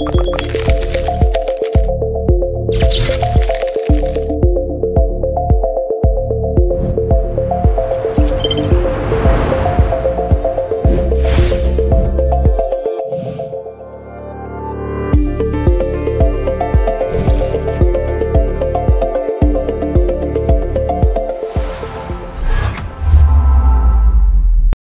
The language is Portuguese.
Música